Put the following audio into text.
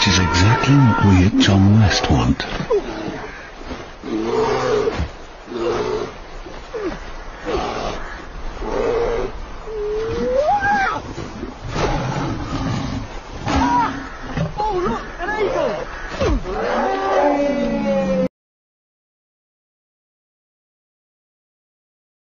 Which is exactly what we at John West want.